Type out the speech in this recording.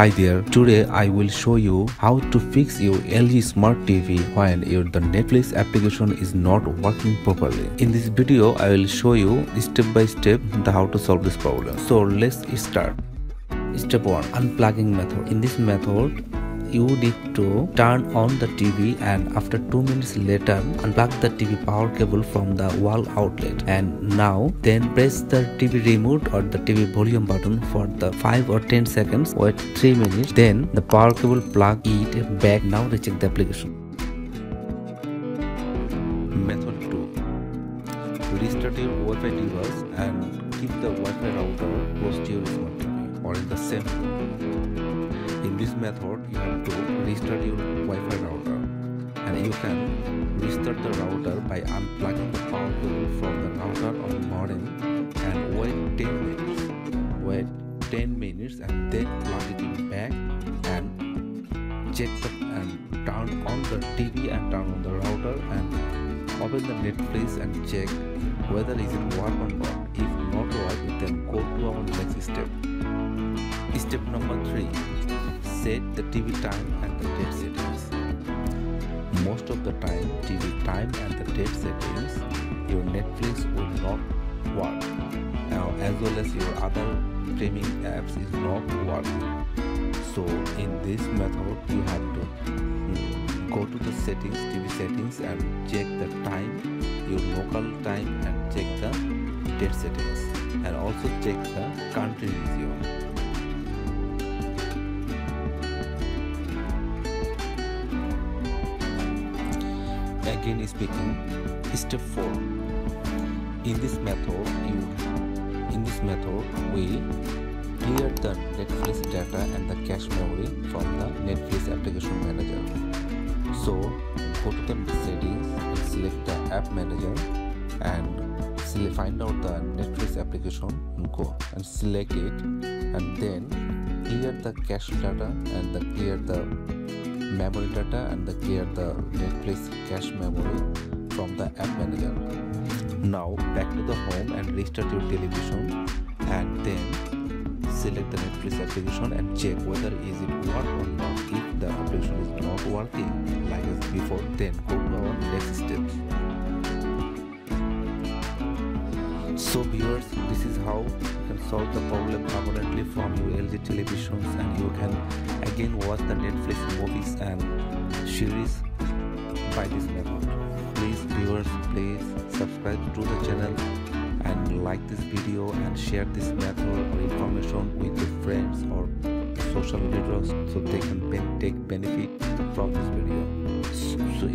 Hi there, today I will show you how to fix your LG Smart TV when your the Netflix application is not working properly. In this video, I will show you step by step the how to solve this problem. So let's start. Step 1 Unplugging method. In this method, you need to turn on the TV and after 2 minutes later unplug the TV power cable from the wall outlet. And now then press the TV remote or the TV volume button for the 5 or 10 seconds. Wait 3 minutes then the power cable plug it back. Now recheck the application. Method 2 restart your Wi-Fi device and keep the Wi-Fi router close to your smart TV or in the same this method, you have to restart your Wi-Fi router and you can restart the router by unplugging the power cable from the router or modem and wait 10 minutes. Wait 10 minutes and then plug it in back and check the and turn on the TV and turn on the router and open the Netflix and check whether is it work or not. If not work, then go to our next step. Step number 3 set the TV time and the date settings. Most of the time, TV time and the date settings, your Netflix will not work, now, as well as your other streaming apps is not working. So, in this method, you have to um, go to the settings, TV settings, and check the time, your local time, and check the date settings, and also check the country region. Again speaking step 4 in this method you in this method we clear the netflix data and the cache memory from the netflix application manager. So go to the settings and select the app manager and find out the netflix application go and select it and then clear the cache data and the clear the memory data and clear the Netflix cache memory from the app manager. Now back to the home and restart your television and then select the Netflix application and check whether is it work or not. If the application is not working like as before then go to our next steps. So viewers, this is how you can solve the problem permanently from your LG televisions and you can again watch the Netflix movies and series by this method. Please viewers, please subscribe to the channel and like this video and share this method or information with your friends or social leaders so they can take benefit from this video. So, so